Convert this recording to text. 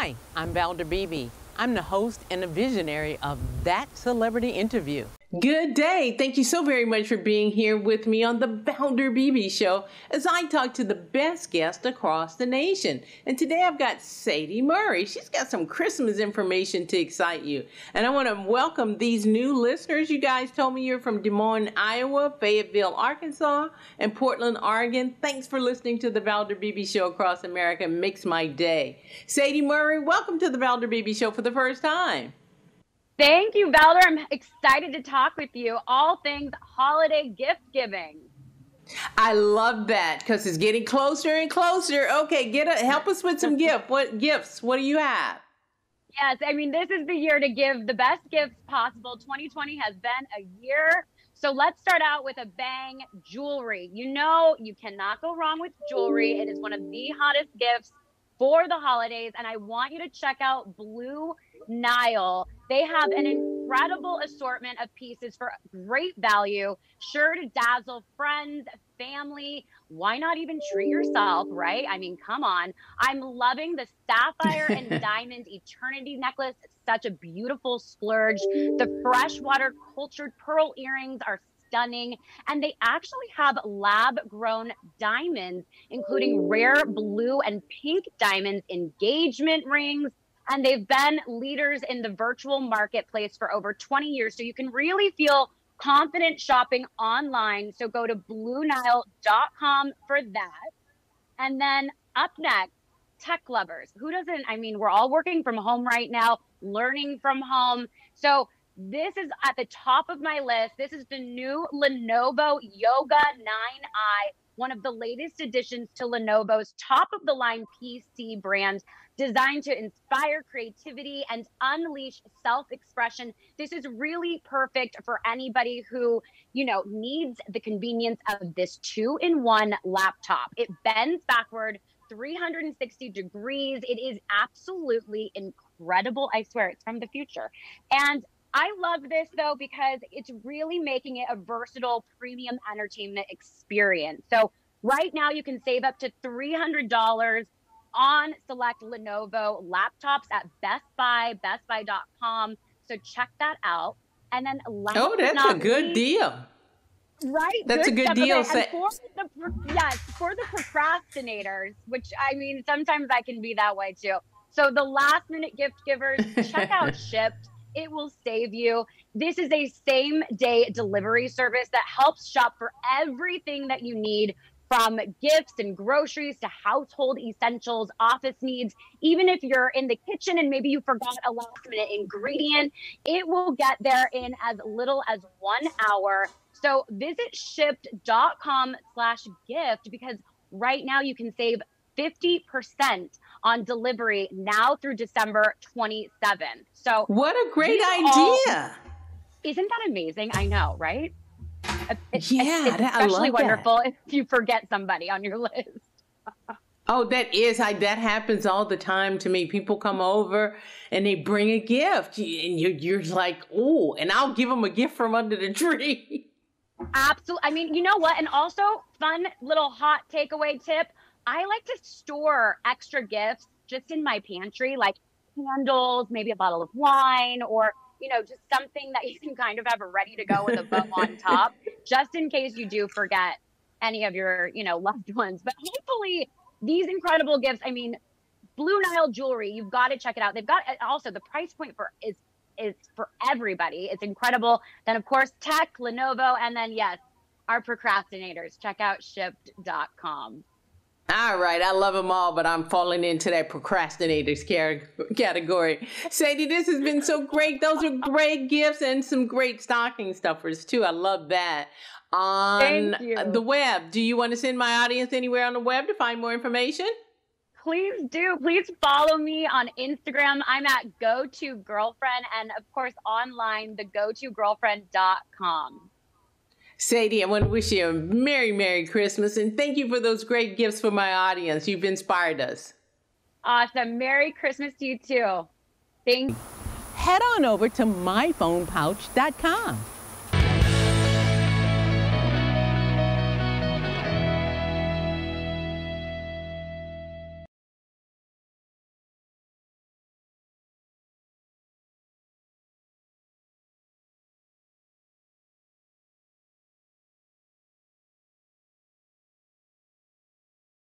Hi, I'm Valder Beebe. I'm the host and the visionary of That Celebrity Interview. Good day. Thank you so very much for being here with me on the Valder Beebe Show as I talk to the best guests across the nation. And today I've got Sadie Murray. She's got some Christmas information to excite you. And I want to welcome these new listeners. You guys told me you're from Des Moines, Iowa, Fayetteville, Arkansas, and Portland, Oregon. Thanks for listening to the Valder Beebe Show across America. Makes my day. Sadie Murray, welcome to the Valder Beebe Show for the first time. Thank you, Valder. I'm excited to talk with you. All things holiday gift giving. I love that because it's getting closer and closer. Okay, get a, help us with some gift. What gifts? What do you have? Yes, I mean this is the year to give the best gifts possible. 2020 has been a year. So let's start out with a bang jewelry. You know, you cannot go wrong with jewelry. It is one of the hottest gifts for the holidays and I want you to check out Blue Nile. They have an incredible assortment of pieces for great value, sure to dazzle friends, family. Why not even treat yourself, right? I mean, come on. I'm loving the sapphire and diamond eternity necklace. It's such a beautiful splurge. The freshwater cultured pearl earrings are stunning. And they actually have lab grown diamonds, including rare blue and pink diamonds, engagement rings, and they've been leaders in the virtual marketplace for over 20 years. So you can really feel confident shopping online. So go to BlueNile.com for that. And then up next, tech lovers. Who doesn't? I mean, we're all working from home right now, learning from home. So this is at the top of my list. This is the new Lenovo Yoga 9i, one of the latest additions to Lenovo's top of the line PC brand designed to inspire creativity and unleash self-expression. This is really perfect for anybody who, you know, needs the convenience of this two-in-one laptop. It bends backward 360 degrees. It is absolutely incredible. I swear it's from the future. And I love this though because it's really making it a versatile premium entertainment experience. So right now you can save up to $300 on select Lenovo laptops at Best Buy, bestbuy.com. So check that out. And then last Oh, that's a good least, deal. Right. That's good a good deal. For the, yes, for the procrastinators, which I mean, sometimes I can be that way too. So the last minute gift givers, check out Shipt. It will save you. This is a same day delivery service that helps shop for everything that you need from gifts and groceries to household essentials, office needs. Even if you're in the kitchen and maybe you forgot a last minute ingredient, it will get there in as little as one hour. So visit shipt.com slash gift because right now you can save 50% on delivery now through December 27th. So what a great idea. All, isn't that amazing? I know, right? It's, yeah, it's especially wonderful that. if you forget somebody on your list. Oh, that is I that happens all the time to me. People come over and they bring a gift, and you're you're like, oh, and I'll give them a gift from under the tree. Absolutely. I mean, you know what? And also, fun little hot takeaway tip: I like to store extra gifts just in my pantry, like candles, maybe a bottle of wine, or you know, just something that you can kind of have ready to go with a bow on top, just in case you do forget any of your, you know, loved ones. But hopefully, these incredible gifts. I mean, Blue Nile jewelry. You've got to check it out. They've got uh, also the price point for is is for everybody. It's incredible. Then of course tech, Lenovo, and then yes, our procrastinators. Check out shipt.com. All right, I love them all, but I'm falling into that procrastinators category. Sadie, this has been so great. Those are great gifts and some great stocking stuffers too. I love that. On the web, do you want to send my audience anywhere on the web to find more information? Please do. Please follow me on Instagram. I'm at go to girlfriend and of course online the go to girlfriend.com. Sadie, I want to wish you a Merry, Merry Christmas and thank you for those great gifts for my audience. You've inspired us. Awesome. Merry Christmas to you too. Thanks. Head on over to myphonepouch.com